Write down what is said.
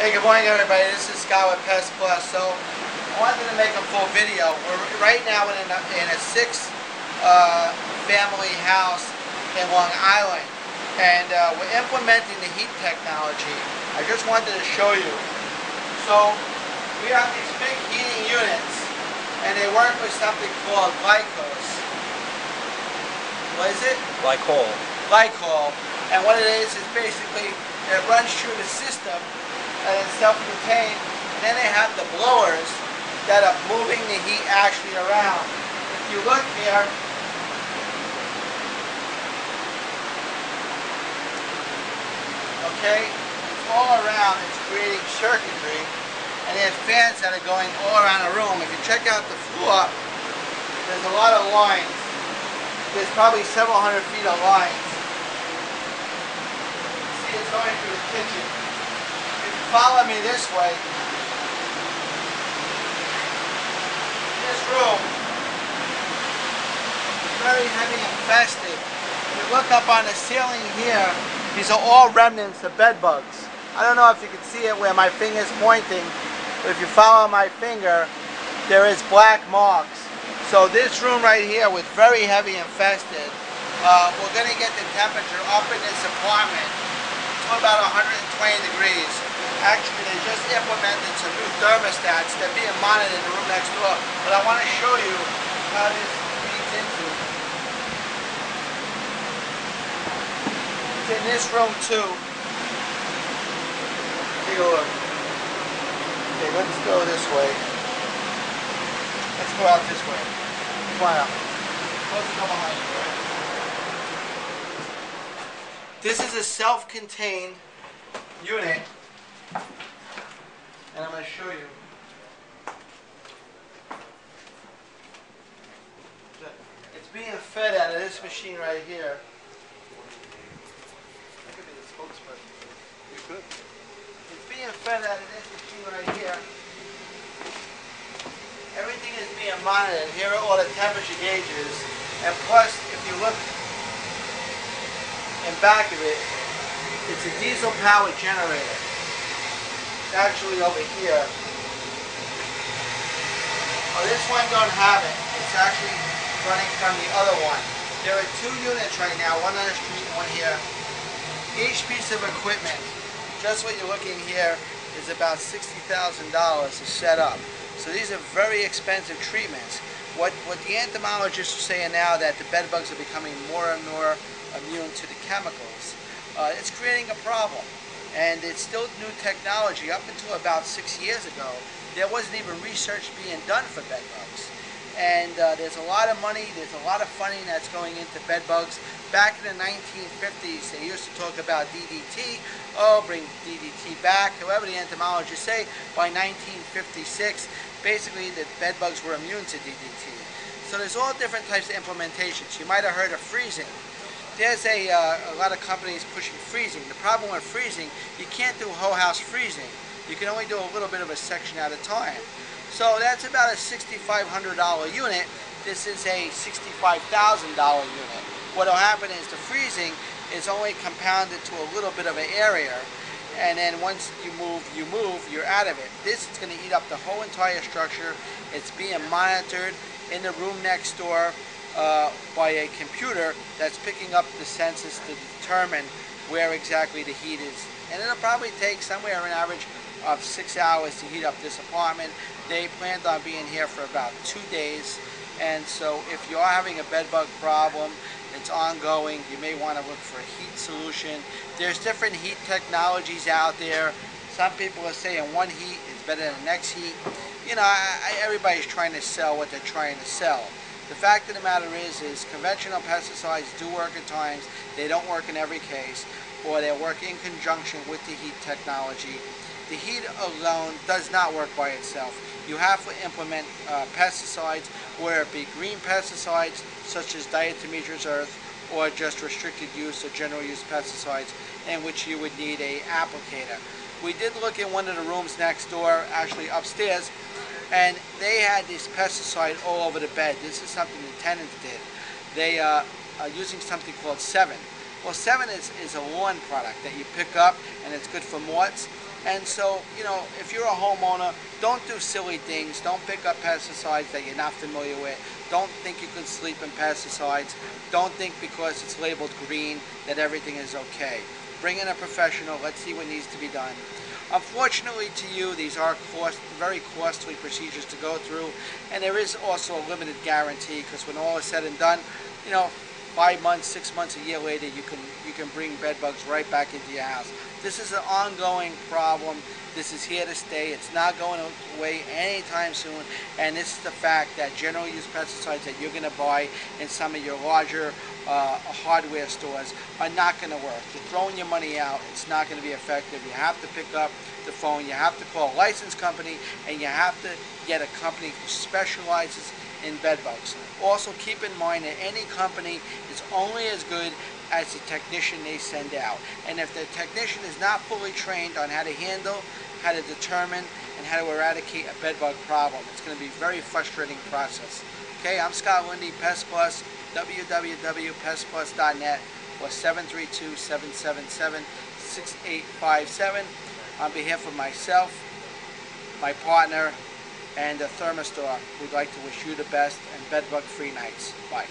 Hey, good morning everybody. This is Scott with Pest Plus. So, I wanted to make a full video. We're right now in a, in a six uh, family house in Long Island. And uh, we're implementing the heat technology. I just wanted to show you. So, we have these big heating units and they work with something called glycos. What is it? Glycol. Glycol. And what it is is basically it runs through the system and it's self-contained. And then they have the blowers that are moving the heat actually around. If you look here, okay, it's all around, it's creating circuitry, and there's fans that are going all around the room. If you check out the floor, there's a lot of lines. There's probably several hundred feet of lines. See, it's going through the kitchen follow me this way, this room is very heavy infested. If you look up on the ceiling here, these are all remnants of bed bugs. I don't know if you can see it where my finger is pointing, but if you follow my finger, there is black marks. So this room right here was very heavy infested. Uh, we're going to get the temperature up in this apartment to about 120 degrees. Actually, they just implemented some new thermostats. They're being monitored in the room next door. But I want to show you how this feeds into. It's in this room too. Take a look. Okay, let's go this way. Let's go out this way. On out. Behind. This is a self-contained unit and I'm going to show you. It's being fed out of this machine right here. I could be the spokesperson. You could. It's being fed out of this machine right here. Everything is being monitored. Here are all the temperature gauges. And plus, if you look in back of it, it's a diesel powered generator It's actually over here. Oh, this one don't have it. It's actually running from the other one. There are two units right now, one on the street and one here. Each piece of equipment, just what you're looking here, is about $60,000 to set up. So these are very expensive treatments. What, what the entomologists are saying now that the bed bugs are becoming more and more immune to the chemicals, uh, it's creating a problem and it's still new technology. Up until about six years ago, there wasn't even research being done for bed bugs. And uh, there's a lot of money, there's a lot of funding that's going into bed bugs. Back in the 1950s, they used to talk about DDT. Oh, bring DDT back. However, the entomologists say by 1956, basically the bed bugs were immune to DDT. So there's all different types of implementations. You might have heard of freezing there's a, uh, a lot of companies pushing freezing. The problem with freezing, you can't do whole house freezing. You can only do a little bit of a section at a time. So that's about a $6,500 unit. This is a $65,000 unit. What will happen is the freezing is only compounded to a little bit of an area and then once you move, you move, you're out of it. This is going to eat up the whole entire structure. It's being monitored in the room next door uh, by a computer that's picking up the census to determine where exactly the heat is. And it'll probably take somewhere an average of six hours to heat up this apartment. They planned on being here for about two days. And so if you are having a bed bug problem, it's ongoing, you may want to look for a heat solution. There's different heat technologies out there. Some people are saying one heat is better than the next heat. You know, I, I, everybody's trying to sell what they're trying to sell. The fact of the matter is, is conventional pesticides do work at times. They don't work in every case, or they work in conjunction with the heat technology. The heat alone does not work by itself. You have to implement uh, pesticides, whether it be green pesticides, such as diatomaceous earth, or just restricted use or general use pesticides, in which you would need a applicator. We did look in one of the rooms next door, actually upstairs, and they had this pesticide all over the bed. This is something the tenants did. They uh, are using something called Sevin. Well, Sevin is, is a lawn product that you pick up, and it's good for moths. And so, you know, if you're a homeowner, don't do silly things. Don't pick up pesticides that you're not familiar with. Don't think you can sleep in pesticides. Don't think because it's labeled green that everything is okay. Bring in a professional. Let's see what needs to be done. Unfortunately to you, these are cost, very costly procedures to go through, and there is also a limited guarantee because when all is said and done, you know, five months, six months, a year later, you can you can bring bed bugs right back into your house. This is an ongoing problem. This is here to stay. It's not going away anytime soon. And this is the fact that general use pesticides that you're going to buy in some of your larger uh, hardware stores are not going to work. You're throwing your money out. It's not going to be effective. You have to pick up the phone. You have to call a licensed company, and you have to get a company who specializes in bed bugs. Also, keep in mind that any company is only as good as the technician they send out. And if the technician is not fully trained on how to handle, how to determine, and how to eradicate a bedbug problem, it's going to be a very frustrating process. Okay, I'm Scott Linde, Pest Plus, www.pestplus.net or 732-777-6857. On behalf of myself, my partner, and the Thermostar, we'd like to wish you the best and bedbug-free nights. Bye.